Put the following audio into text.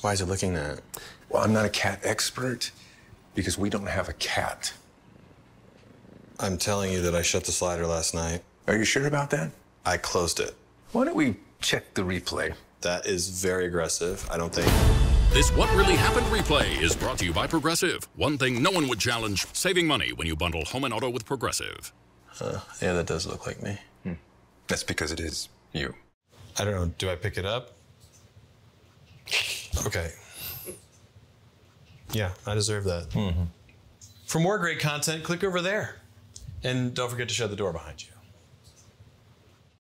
Why is it looking that? Well, I'm not a cat expert because we don't have a cat. I'm telling you that I shut the slider last night. Are you sure about that? I closed it. Why don't we check the replay? That is very aggressive. I don't think. This What Really Happened replay is brought to you by Progressive. One thing no one would challenge saving money when you bundle home and auto with Progressive. Uh, yeah, that does look like me. Hmm. That's because it is you. I don't know. Do I pick it up? Okay. Yeah, I deserve that. Mm-hmm. For more great content, click over there. And don't forget to shut the door behind you.